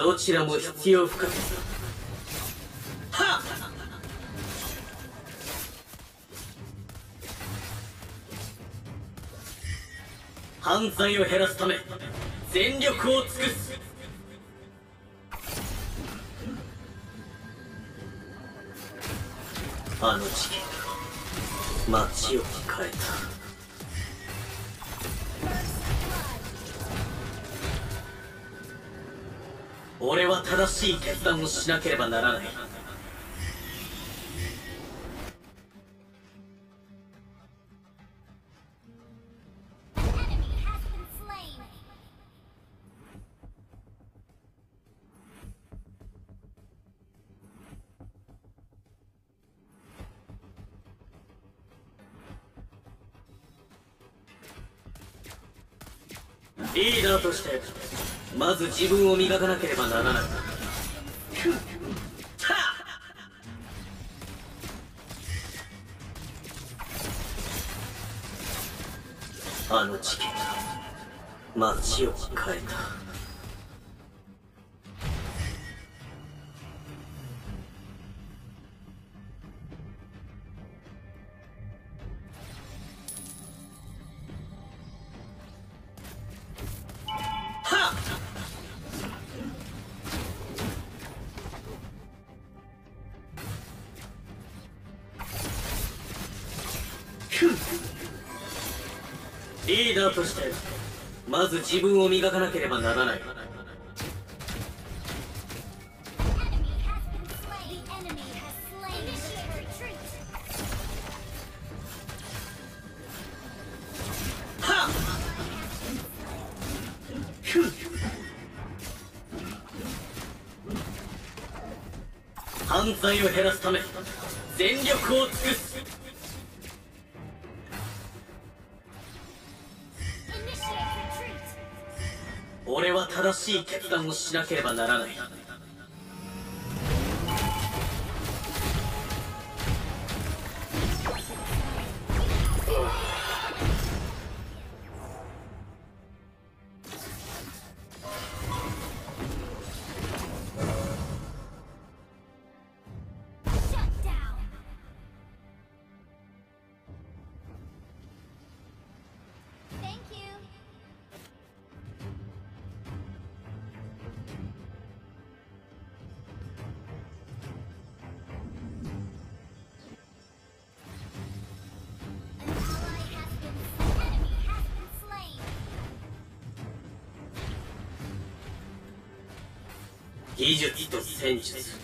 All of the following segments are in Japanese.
どちらも必要不可欠だ。はっ！犯罪を減らすため全力を尽くす。あの事件街を変えた俺は正しい決断をしなければならない。リーダーとしてまず自分を磨かなければならない。あの事件街を変えた。リーダーとしてまず自分を磨かなければならない。犯罪を減らすため全力を尽くす。断をしなければならない。技術と戦術。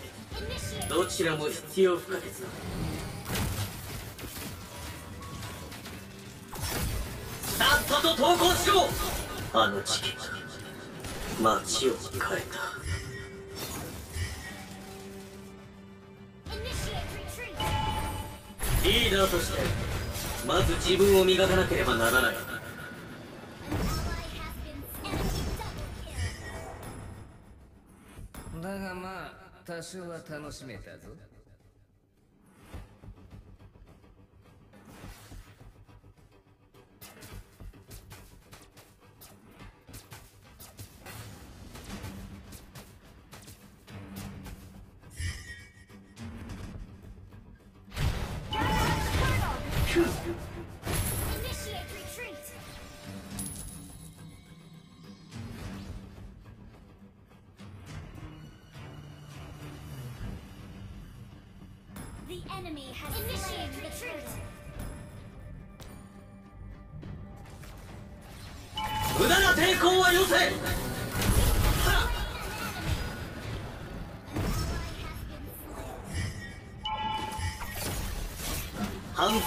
どちらも必要不可欠だ。さっさと投降しろ。あの事件街を変えた。リーダーとしてまず自分を磨かなければならない。だがまあ多少は楽しめたぞ。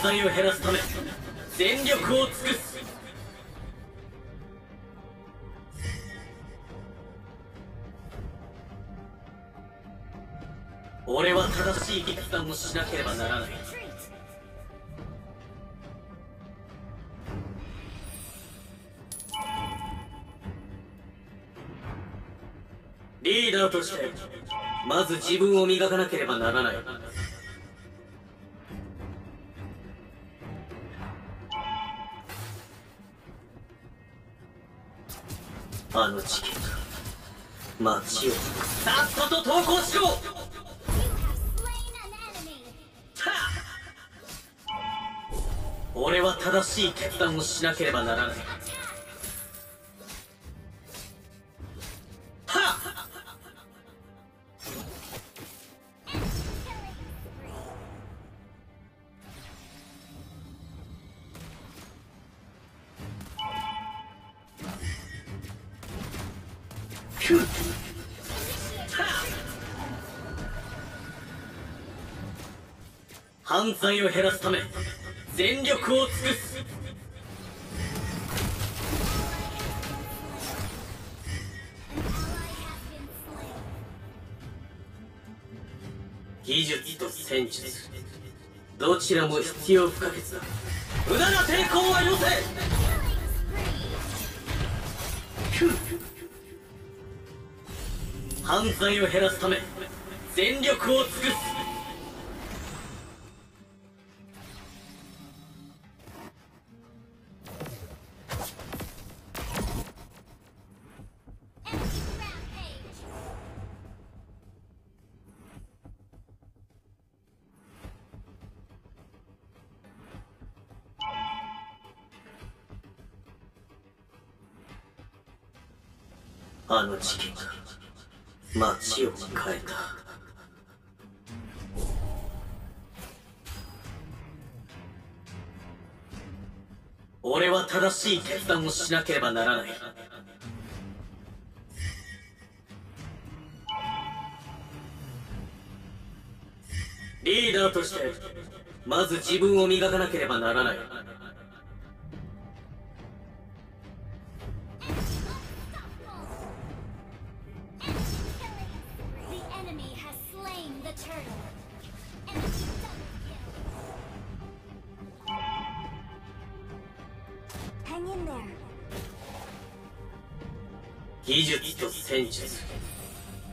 犯罪を減らすため全力を尽くす。俺は正しい決断をしなければならない。リーダーとしてまず自分を磨かなければならない。あの事件が街を。さっさと投降しろ。俺は正しい決断をしなければならない。犯罪を減らすため全力を尽くす。技術と戦術どちらも必要不可欠だ。無駄な抵抗はよせ。犯罪を減らすため全力を尽くす。あの事件が街を変えた俺は正しい決断をしなければならないリーダーとしてまず自分を磨かなければならない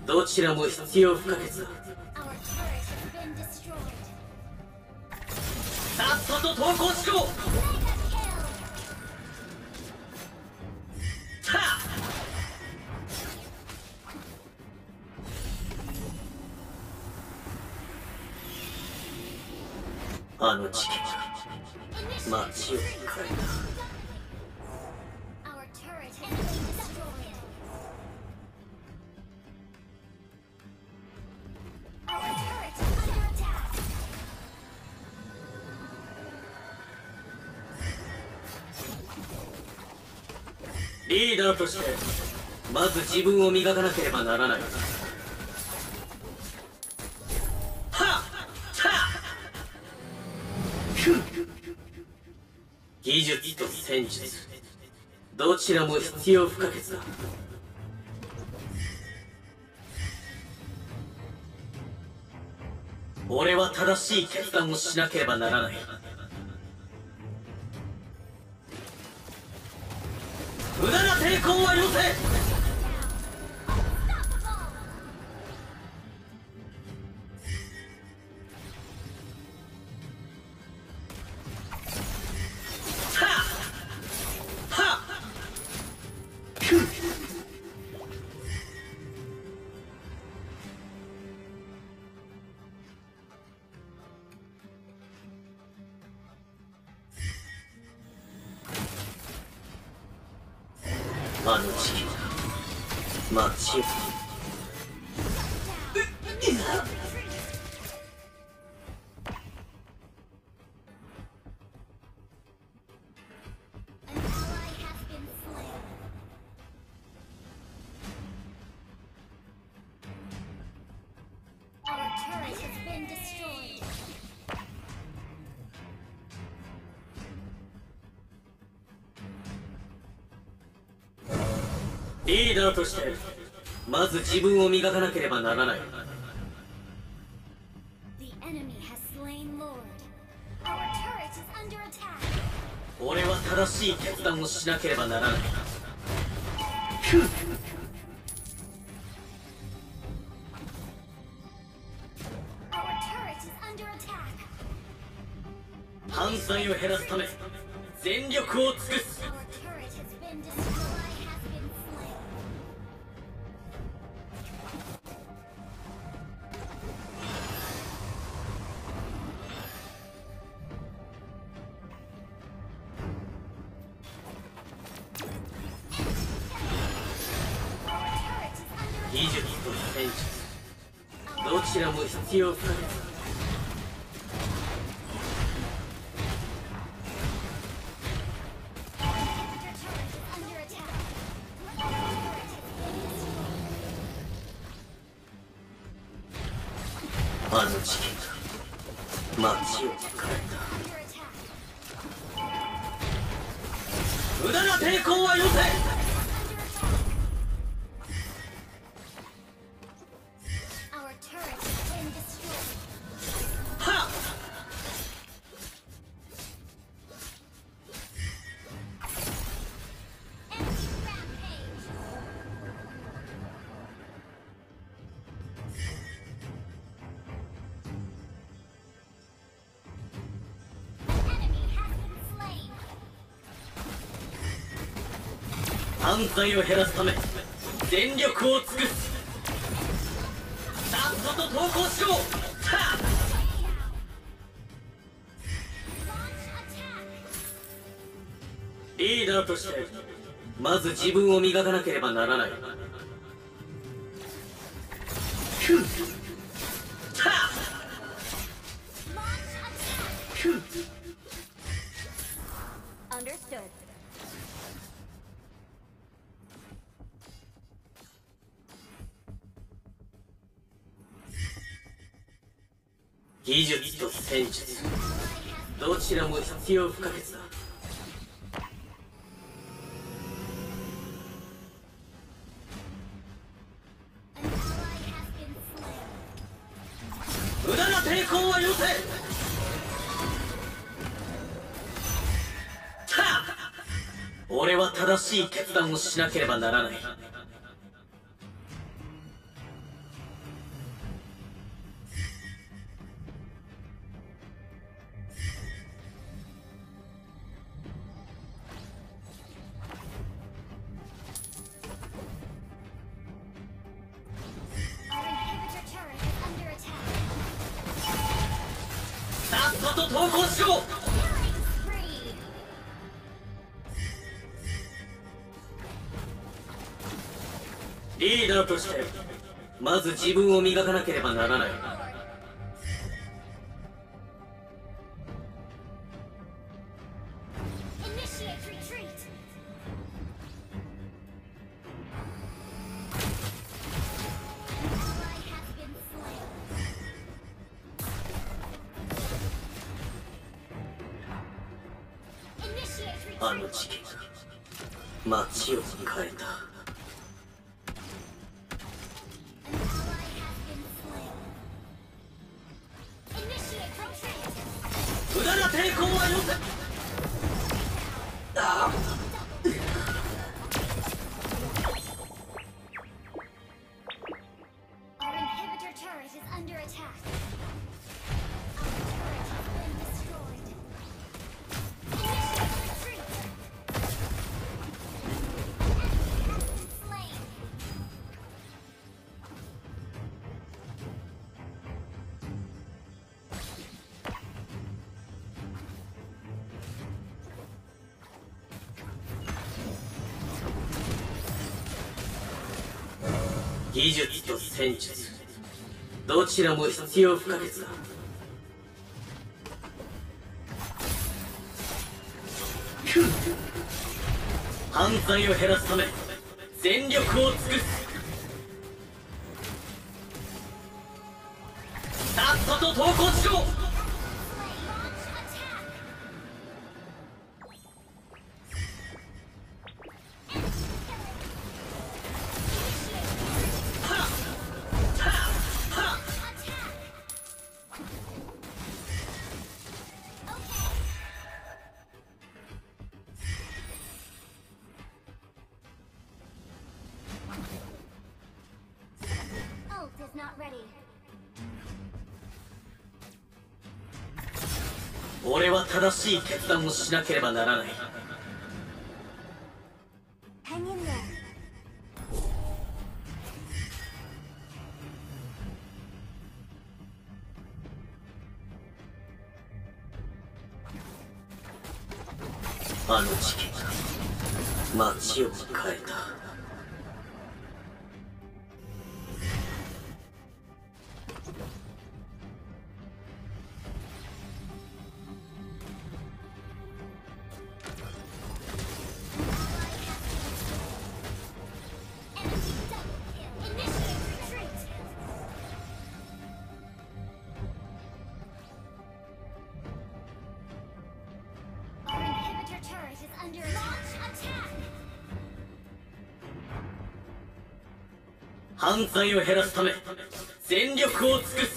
どちらも必要不可欠だ。さっさと投稿しろあの地形街を変えた。リーダーとしてまず自分を磨かなければならない。はっ！はっ！技術と戦術。どちらも必要不可欠だ。俺は正しい決断をしなければならないな抵抗はよせあの事件が街をリーダーとしてまず自分を磨かなければならない The enemy has slain Lord. Our turret is under attack. 俺は正しい決断をしなければならない Our turret is under attack. 犯罪を減らすため全力を尽くす戦術どちらも必要不可欠。犯罪を減らすため全力を尽くす。さっさと投降しろはっリーダーとしてまず自分を磨かなければならない。必要不可欠だ。無駄な抵抗はよせ。は俺は正しい決断をしなければならない。としてまず自分を磨かなければならない。技術と戦術。どちらも必要不可欠だ。犯罪を減らすため全力を尽くすさっさと投降しろ。正しい決断をしなければならない。犯罪を減らすため全力を尽くす。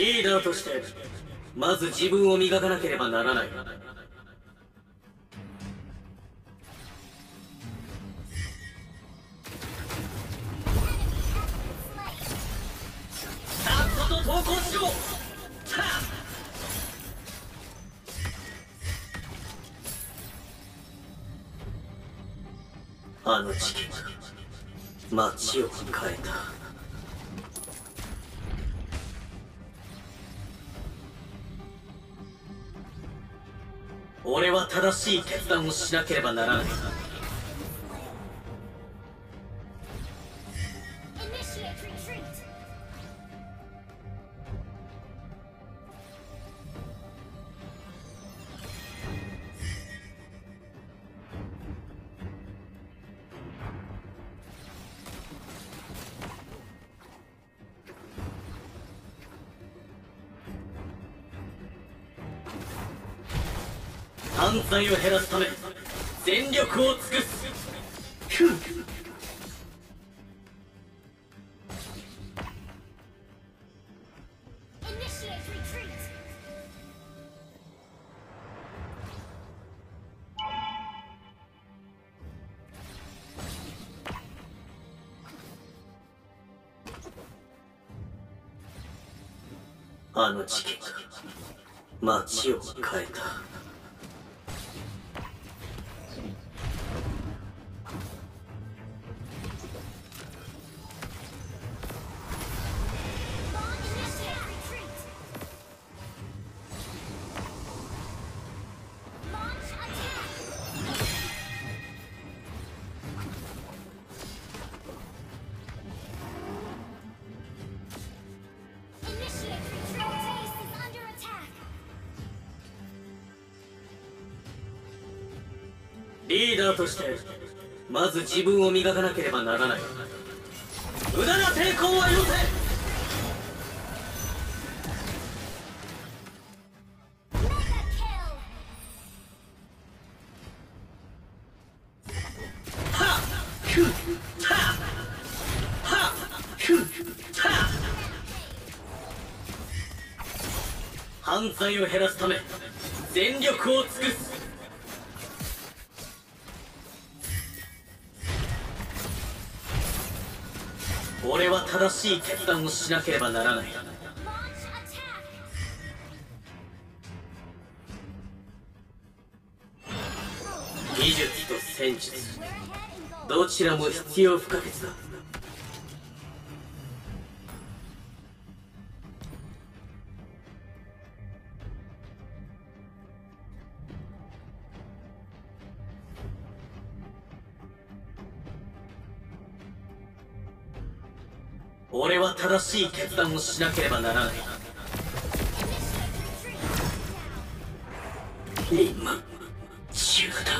リーダーとしてまず自分を磨かなければならない。あの事件が街を変えた。俺は正しい決断をしなければならない。犯罪を減らすため全力を尽くす。が街を変えたとしてまず自分を磨かなければならない。無駄な抵抗はよせ。犯罪を減らすため全力を尽くす正しい決断をしなければならない。技術と戦術どちらも必要不可欠だ。い決断をしなければならない Initiate retreat. 今中だ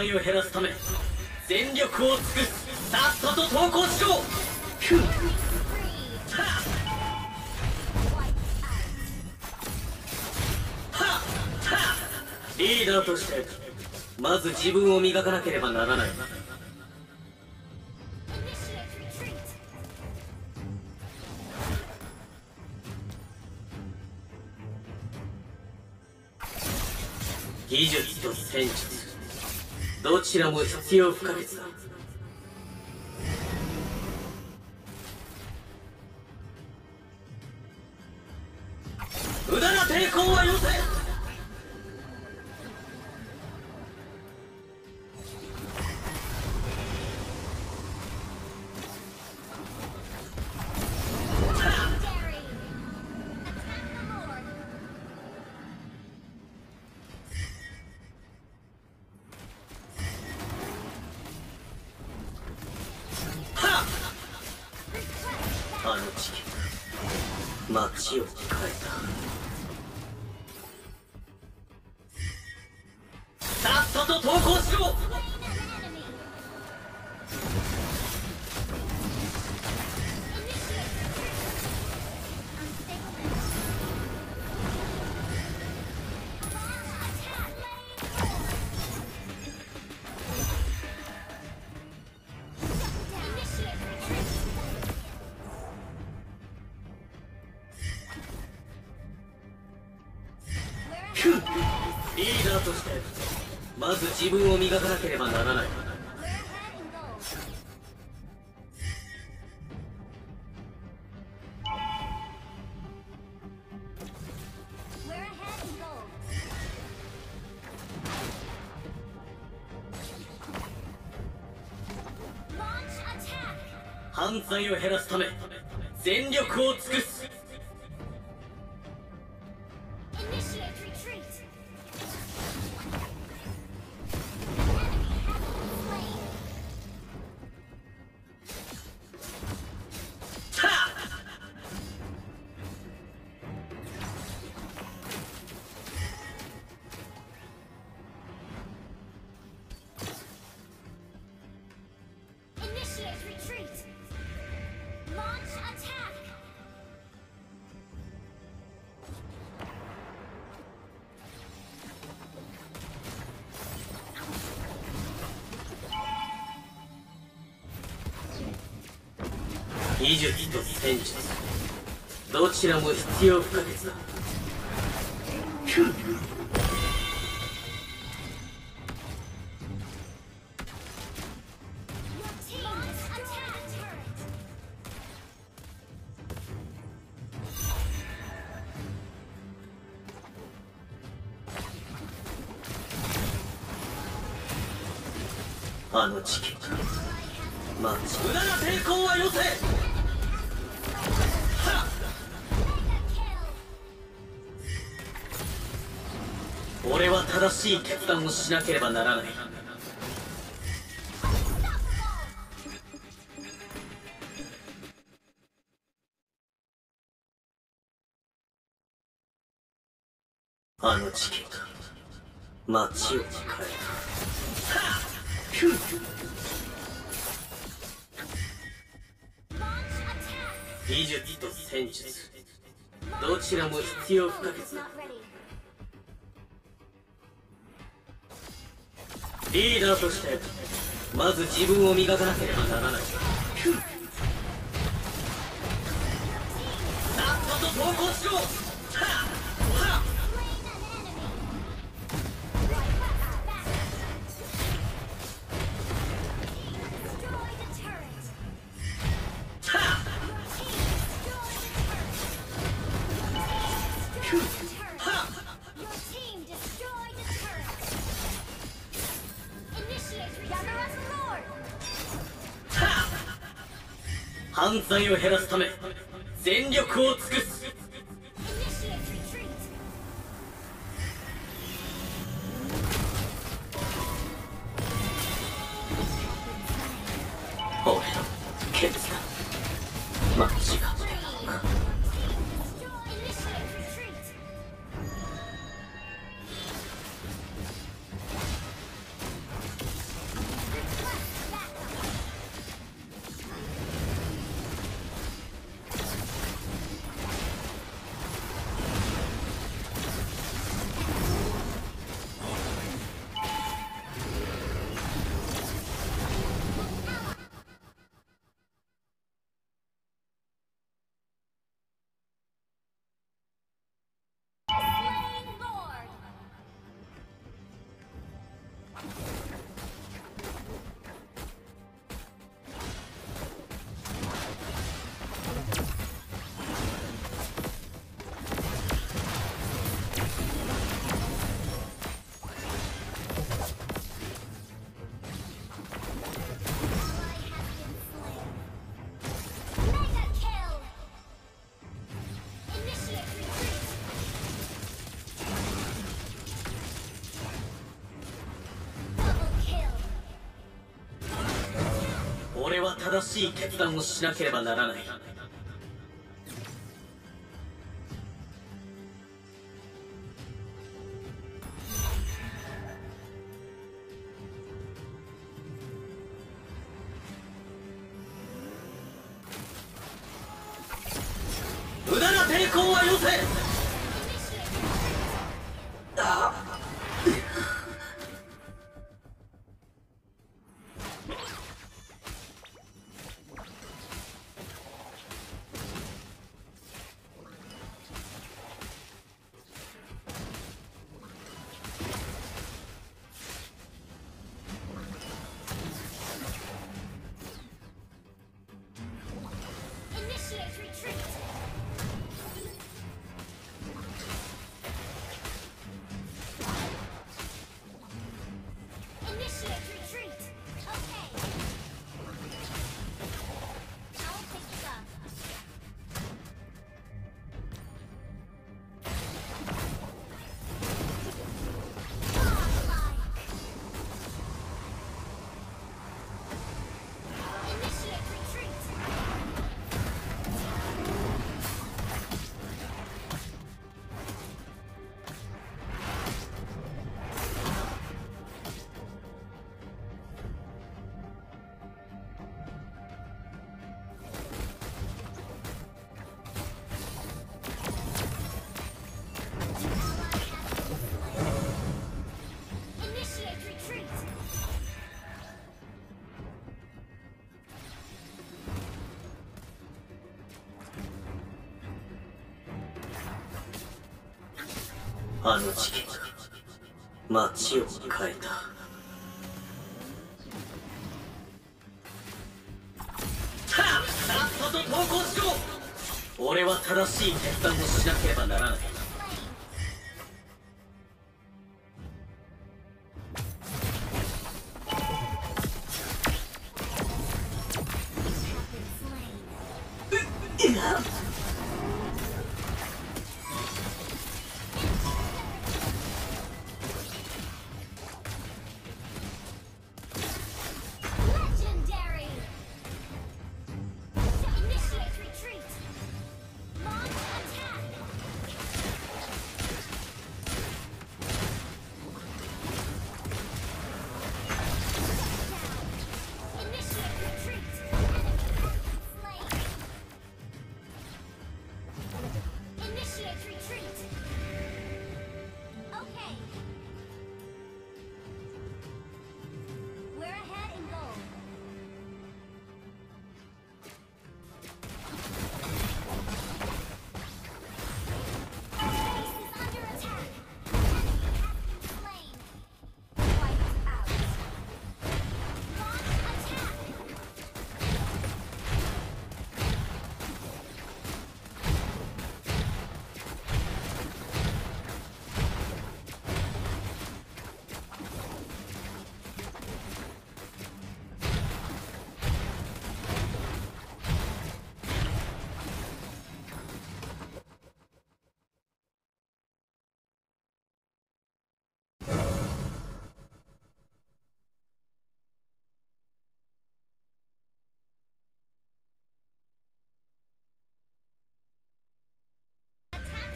罪を減らすため全力を尽くすさっさと投降しろ。リーダーとしてまず自分を磨かなければならない。技術と戦術。どちらも必要不可欠だ。さっさと投稿しろ hit a 技術と戦術どちらも必要不可欠だ。正しい決断をしなければならない。あの地球街を変えた!技術と戦術。どちらも必要不可欠。だリーダーとしてまず自分を磨かなければならない。さっさと投稿しろ犯罪を減らすため全力を尽くす。正しい決断をしなければならない。あの事件が街を変えた。さっさと投稿しろ！俺は正しい決断をしなければならない。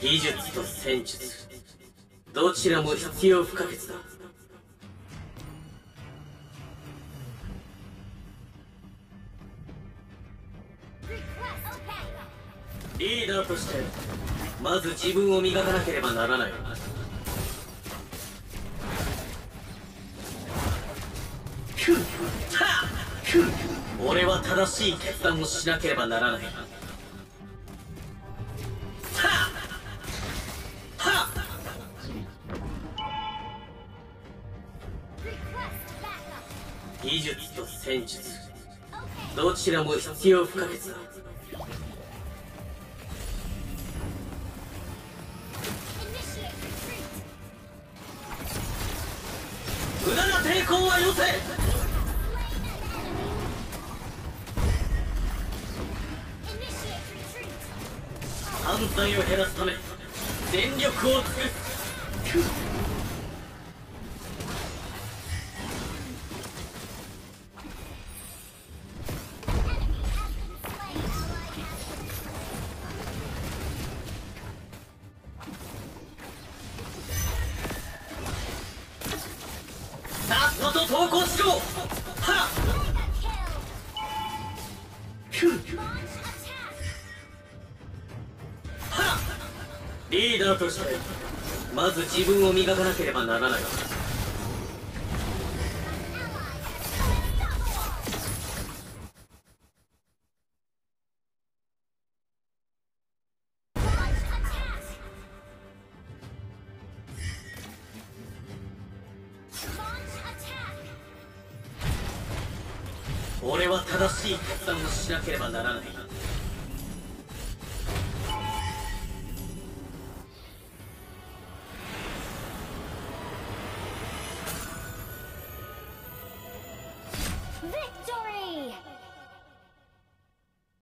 技術と戦術どちらも必要不可欠だ.リーダーとしてまず自分を磨かなければならない。俺は正しい決断をしなければならない演術どちらも必要不可欠ださっさと投降しろ。はっ。はっ。リーダーとしてまず自分を磨かなければならない。